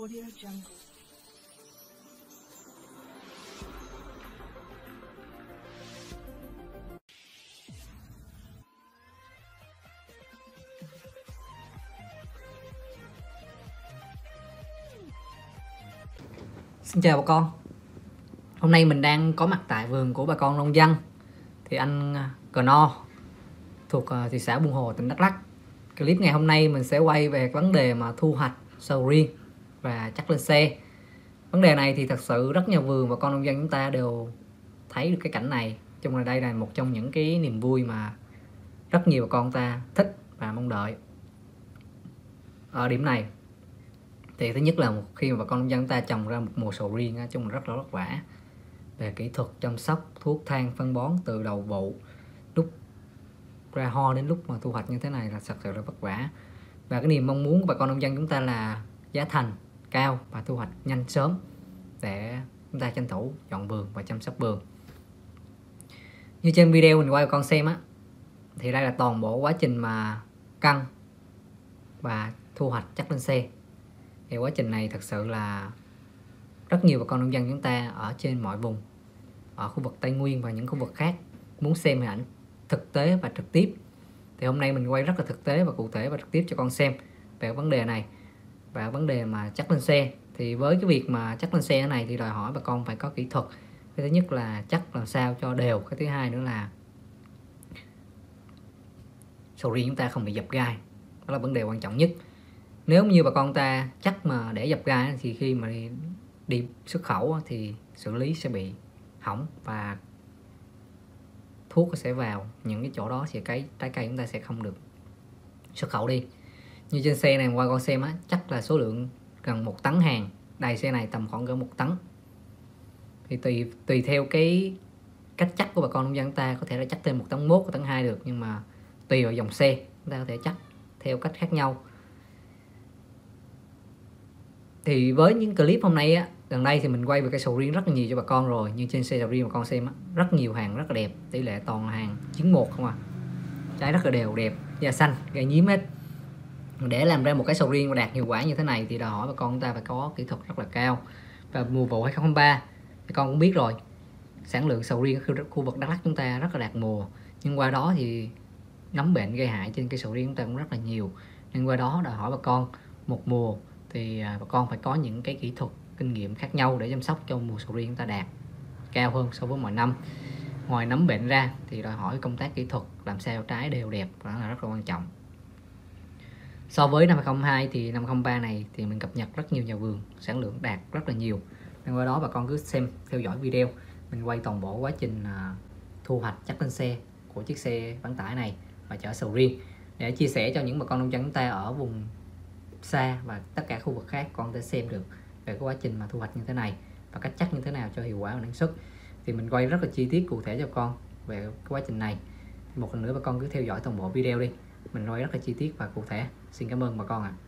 Audio Jungle. Xin chào bà con. Hôm nay mình đang có mặt tại vườn của bà con nông dân. Thì anh à, Cờ No Thuộc à, thị xã Buôn Hồ, tỉnh Đắk Lắk. Clip ngày hôm nay mình sẽ quay về vấn đề mà thu hoạch sầu riêng và chắc lên xe Vấn đề này thì thật sự rất nhiều vườn và con nông dân chúng ta đều thấy được cái cảnh này. Chung là đây là một trong những cái niềm vui mà rất nhiều bà con ta thích và mong đợi. Ở điểm này thì thứ nhất là một khi mà bà con nông dân ta trồng ra một mùa sầu riêng á, chung là rất là vất vả. Về kỹ thuật chăm sóc thuốc thang phân bón từ đầu vụ lúc ra ho đến lúc mà thu hoạch như thế này là thật sự là vất vả. Và cái niềm mong muốn của bà con nông dân chúng ta là giá thành cao và thu hoạch nhanh sớm để chúng ta tranh thủ dọn vườn và chăm sóc vườn. Như trên video mình quay cho con xem á, thì đây là toàn bộ quá trình mà căng và thu hoạch chắc lên xe. Thì quá trình này thật sự là rất nhiều bà con nông dân chúng ta ở trên mọi vùng, ở khu vực Tây Nguyên và những khu vực khác muốn xem hình ảnh thực tế và trực tiếp. Thì hôm nay mình quay rất là thực tế và cụ thể và trực tiếp cho con xem về vấn đề này và vấn đề mà chắc lên xe. Thì với cái việc mà chắc lên xe này thì đòi hỏi bà con phải có kỹ thuật. Cái thứ nhất là chắc làm sao cho đều. Cái thứ hai nữa là sầu riêng chúng ta không bị dập gai. Đó là vấn đề quan trọng nhất. Nếu như bà con ta chắc mà để dập gai thì khi mà đi, đi xuất khẩu thì xử lý sẽ bị hỏng và thuốc sẽ vào. Những cái chỗ đó thì cái trái cây chúng ta sẽ không được xuất khẩu đi như trên xe này, qua con xem á chắc là số lượng gần một tấn hàng. Đầy xe này tầm khoảng gần một tấn. Thì tùy tùy theo cái cách chắc của bà con nông dân, ta có thể là chắc thêm một tấn mốt một tấn hai được. Nhưng mà tùy vào dòng xe chúng ta có thể chắc theo cách khác nhau. Thì với những clip hôm nay á, gần đây thì mình quay về cây sầu riêng rất là nhiều cho bà con rồi. Nhưng trên xe sầu riêng bà con xem á, rất nhiều hàng, rất là đẹp. Tỷ lệ toàn hàng chín một không à. Trái rất là đều, đẹp, da xanh gây nhím hết để làm ra một cái sầu riêng và đạt hiệu quả như thế này thì đòi hỏi bà con chúng ta phải có kỹ thuật rất là cao. Và mùa vụ 2023 thì con cũng biết rồi, sản lượng sầu riêng ở khu vực Đắk Lắk chúng ta rất là đạt mùa. Nhưng qua đó thì nấm bệnh gây hại trên cây sầu riêng chúng ta cũng rất là nhiều. Nên qua đó đòi hỏi bà con, một mùa thì à, bà con phải có những cái kỹ thuật, kinh nghiệm khác nhau để chăm sóc cho mùa sầu riêng chúng ta đạt cao hơn so với mọi năm. Ngoài nấm bệnh ra thì đòi hỏi công tác kỹ thuật, làm sao trái đều đẹp, đó là rất là quan trọng so với năm 2022 thì năm 2023 này thì mình cập nhật rất nhiều nhà vườn, sản lượng đạt rất là nhiều. Nên qua đó bà con cứ xem, theo dõi video. Mình quay toàn bộ quá trình à, thu hoạch chắc lên xe của chiếc xe bán tải này và chở sầu riêng. Để chia sẻ cho những bà con nông dân chúng ta ở vùng xa và tất cả khu vực khác, con thể xem được về cái quá trình mà thu hoạch như thế này và cách chắc như thế nào cho hiệu quả và năng suất. Thì mình quay rất là chi tiết cụ thể cho con về cái quá trình này. Một lần nữa bà con cứ theo dõi toàn bộ video đi mình nói rất là chi tiết và cụ thể xin cảm ơn bà con ạ à.